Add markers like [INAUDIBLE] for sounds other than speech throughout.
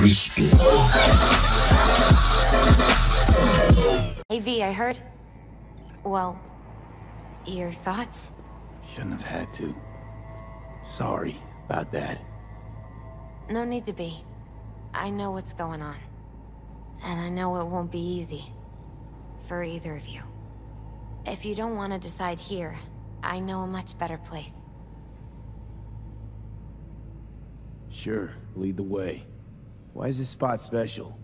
Cristo. Hey V, I heard. Well, your thoughts? Shouldn't have had to. Sorry about that. No need to be. I know what's going on. And I know it won't be easy. For either of you. If you don't want to decide here, I know a much better place. Sure, lead the way. Why is this spot special?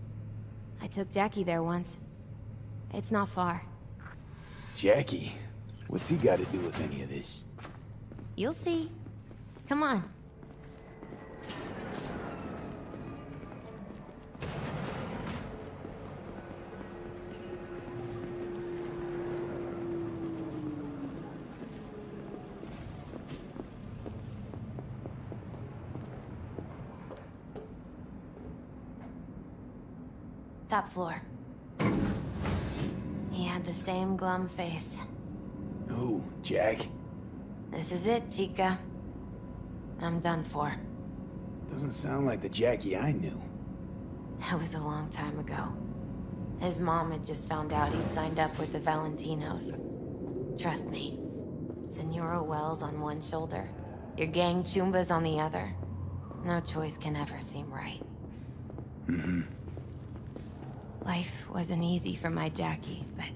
I took Jackie there once. It's not far. Jackie? What's he got to do with any of this? You'll see. Come on. Top floor. He had the same glum face. Who, Jack? This is it, Chica. I'm done for. Doesn't sound like the Jackie I knew. That was a long time ago. His mom had just found out he'd signed up with the Valentinos. Trust me. Senora Welles on one shoulder, your gang Chumbas on the other. No choice can ever seem right. Mm-hmm. Life wasn't easy for my Jackie, but...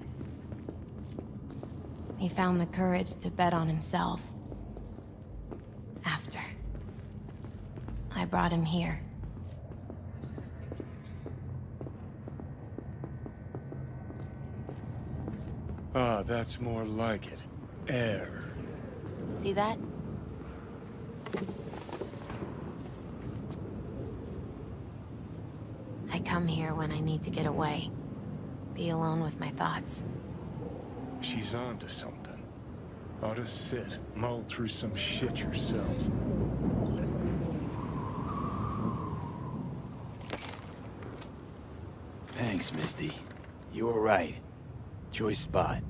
He found the courage to bet on himself. After. I brought him here. Ah, that's more like it. Air. See that? I come here when I need to get away. Be alone with my thoughts. She's onto something. Ought to sit, mull through some shit yourself. Thanks, Misty. You were right. Choice spot.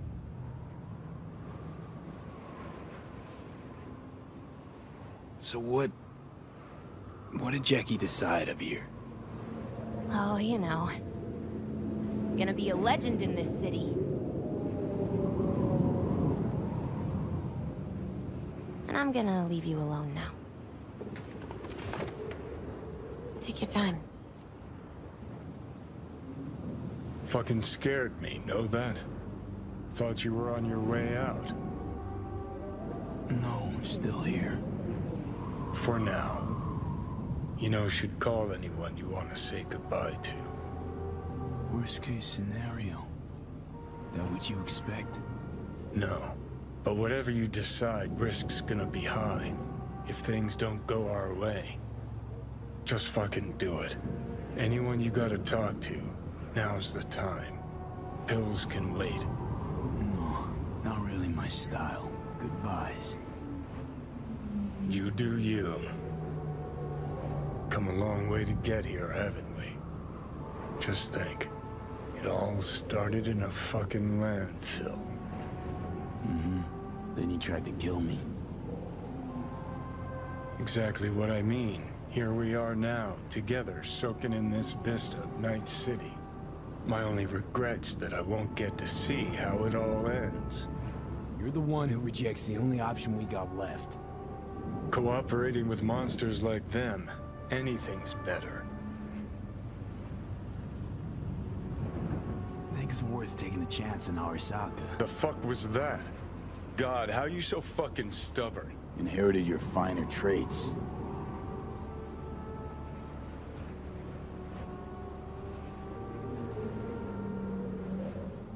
So what... What did Jackie decide of here? Oh, you know. Gonna be a legend in this city. And I'm gonna leave you alone now. Take your time. Fucking scared me, know that? Thought you were on your way out. No, I'm still here. For now. You know, should call anyone you want to say goodbye to. Worst case scenario. That what you expect? No. But whatever you decide, risk's gonna be high. If things don't go our way. Just fucking do it. Anyone you gotta talk to, now's the time. Pills can wait. No, not really my style. Goodbyes. You do you. Come a long way to get here, haven't we? Just think. It all started in a fucking landfill. Mm-hmm. Then he tried to kill me. Exactly what I mean. Here we are now, together, soaking in this vista of Night City. My only regret's that I won't get to see how it all ends. You're the one who rejects the only option we got left. Cooperating with monsters like them, anything's better. I think it's worth taking a chance on Arasaka. The fuck was that? God, how are you so fucking stubborn? Inherited your finer traits.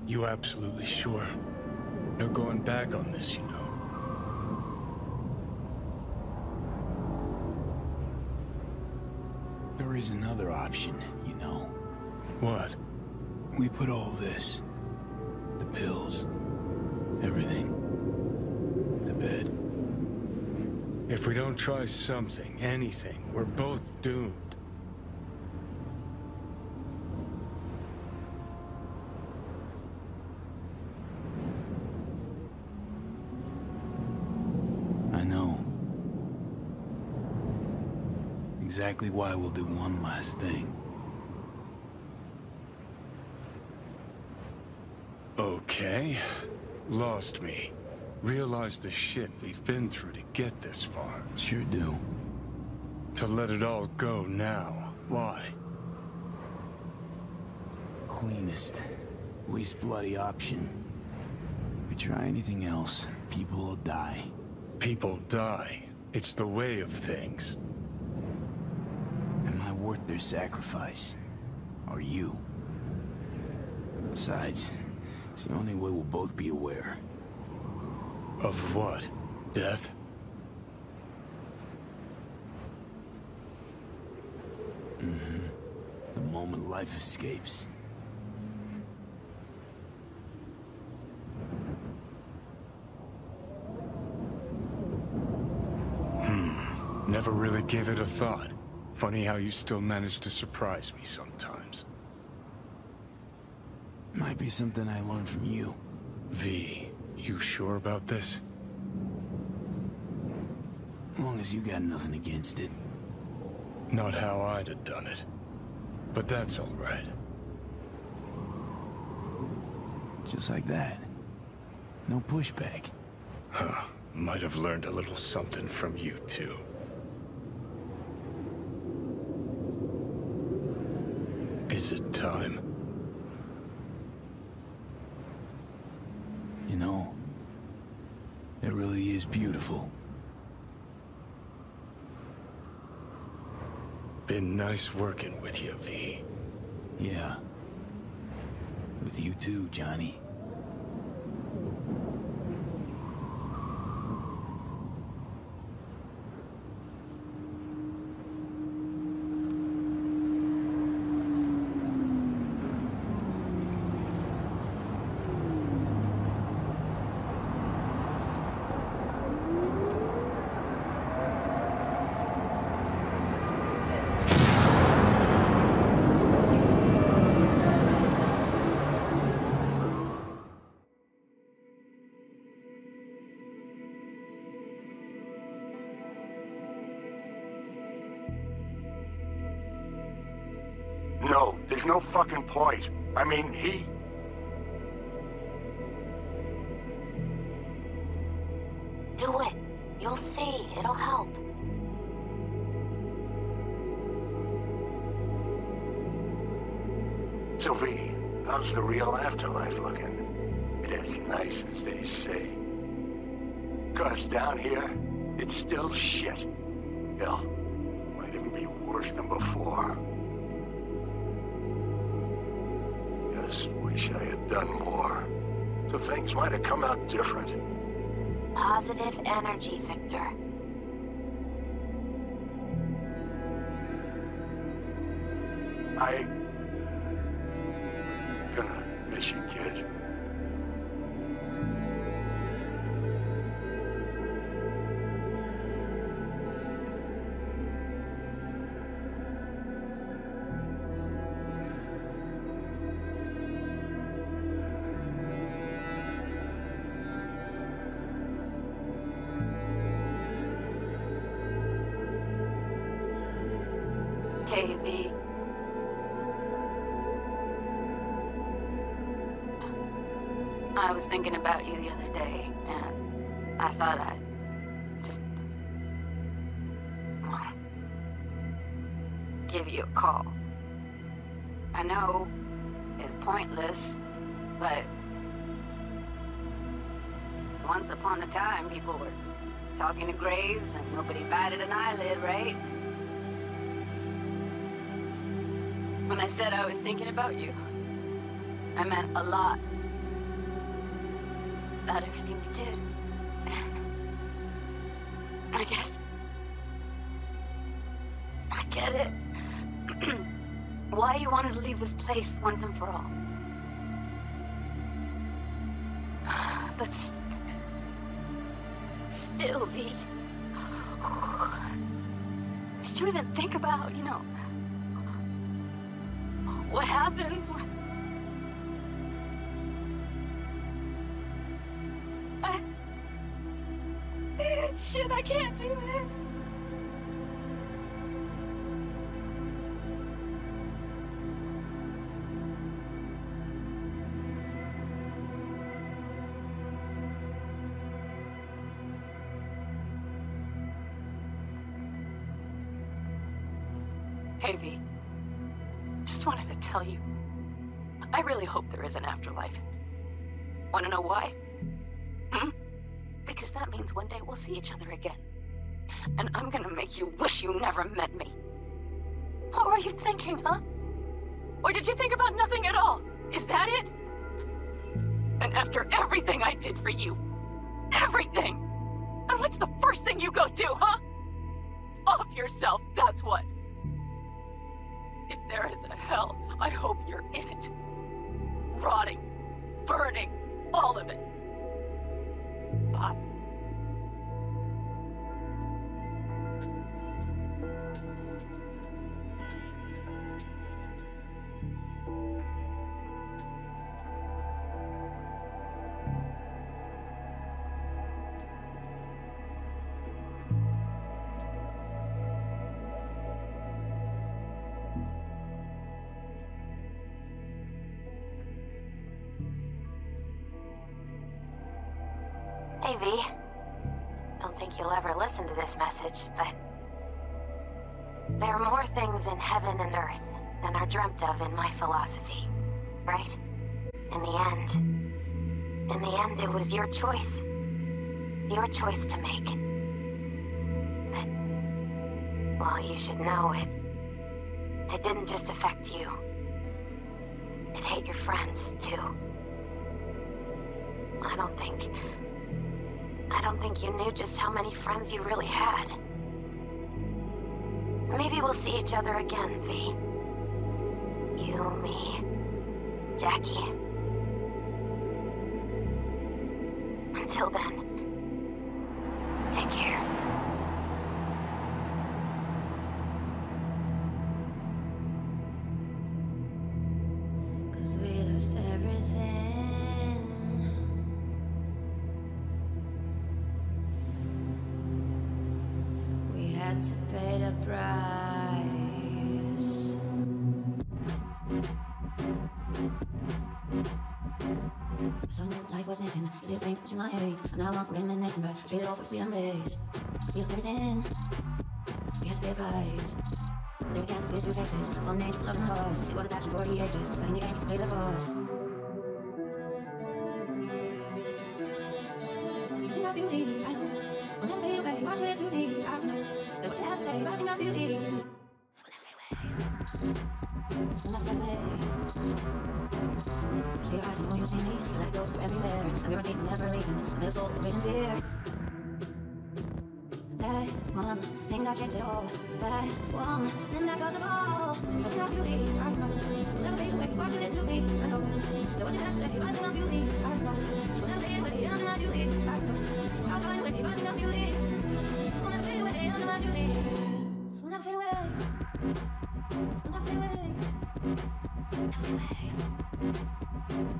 You absolutely sure? No going back on this, you know. There is another option, you know. What? We put all this, the pills, everything, the bed. If we don't try something, anything, we're both doomed. exactly why we'll do one last thing. Okay. Lost me. Realize the shit we've been through to get this far. Sure do. To let it all go now. Why? Cleanest, least bloody option. If we try anything else, people will die. People die. It's the way of things. Worth their sacrifice? Are you? Besides, it's the only way we'll both be aware. Of what? Death? Mm-hmm. The moment life escapes. Hmm. Never really gave it a thought. Funny how you still manage to surprise me sometimes. Might be something I learned from you. V, you sure about this? As long as you got nothing against it. Not how I'd have done it. But that's all right. Just like that. No pushback. Huh. Might have learned a little something from you, too. Is it time? You know, it really is beautiful. Been nice working with you, V. Yeah. With you too, Johnny. There's no fucking point. I mean, he... Do it. You'll see. It'll help. V, how's the real afterlife looking? It as nice as they say. Cause down here, it's still shit. Hell, might even be worse than before. Just wish I had done more. So things might have come out different. Positive energy, Viktor. I... Gonna miss you, kid. Was thinking about you the other day, and I thought I'd just well, give you a call. I know it's pointless, but once upon a time, people were talking to graves and nobody batted an eyelid, right? When I said I was thinking about you, I meant a lot. About everything you did. And I guess I get it. [CLEARS THROAT] Why you wanted to leave this place once and for all. [SIGHS] But s- still, V. Did you even think about, you know, what happens when... Shit, I can't do this. Hey, V. Just wanted to tell you. I really hope there is an afterlife. Wanna know why? Hmm? Because that means one day we'll see each other again. And I'm gonna make you wish you never met me. What were you thinking, huh? Or did you think about nothing at all? Is that it? And after everything I did for you, everything, and what's the first thing you go do, huh? Off yourself, that's what. If there is a hell, I hope you're in it. Rotting, burning, all of it. V. Don't think you'll ever listen to this message, but... There are more things in heaven and earth than are dreamt of in my philosophy, right? In the end... In the end, it was your choice. Your choice to make. But... Well, you should know it... It didn't just affect you. It hit your friends, too. I don't think... I don't think you knew just how many friends you really had. Maybe we'll see each other again, V. You, me, Jackie. Until then, was missing. You did think you might now I'm reminiscing, but I traded all a sweet embrace. We lost everything. We had to pay a price. There's cats with two faces, fun names, love and loss. It was a passion for the ages, but in the end, it's paid the cost. me, everywhere. I'm your never leaving. Soul, raging fear. That one thing that changed it all. That one thing that caused it all. It's not beauty, I know. Will never fade away, watching it to be, I know. So what you have to say, but I think I'm beauty, I know. Will never fade away, and I'm my duty, I know. So I'll find a way, but I think beauty. Will never fade away, and I'm my duty. Will never fade away. Will never fade away. Never fade away.